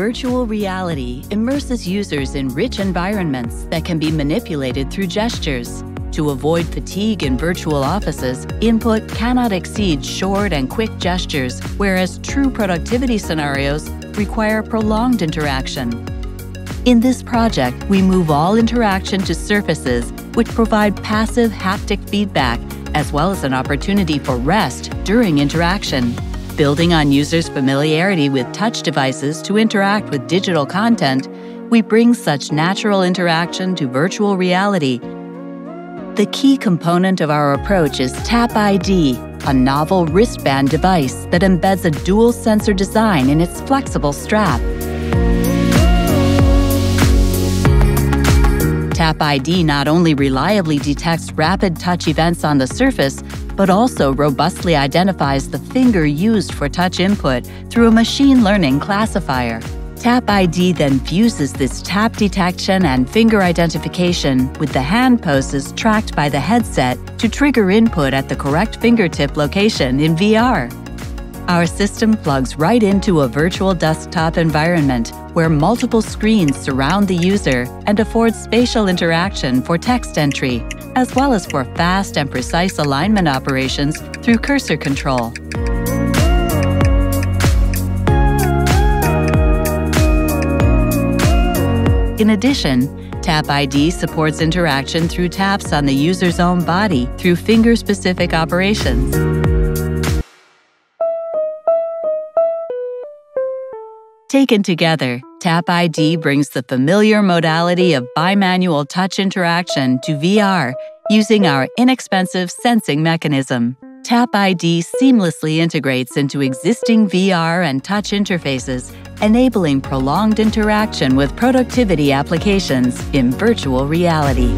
Virtual reality immerses users in rich environments that can be manipulated through gestures. To avoid fatigue in virtual offices, input cannot exceed short and quick gestures, whereas true productivity scenarios require prolonged interaction. In this project, we move all interaction to surfaces which provide passive haptic feedback as well as an opportunity for rest during interaction. Building on users' familiarity with touch devices to interact with digital content, we bring such natural interaction to virtual reality the key component of our approach is TapID, a novel wristband device that embeds a dual sensor design in its flexible strap. TapID not only reliably detects rapid touch events on the surface, but also robustly identifies the finger used for touch input through a machine learning classifier. TapID then fuses this tap detection and finger identification with the hand poses tracked by the headset to trigger input at the correct fingertip location in VR. Our system plugs right into a virtual desktop environment where multiple screens surround the user and afford spatial interaction for text entry, as well as for fast and precise alignment operations through cursor control. In addition, TapID supports interaction through taps on the user's own body through finger-specific operations. Taken together, TapID brings the familiar modality of bimanual touch interaction to VR using our inexpensive sensing mechanism. TapID seamlessly integrates into existing VR and touch interfaces, enabling prolonged interaction with productivity applications in virtual reality.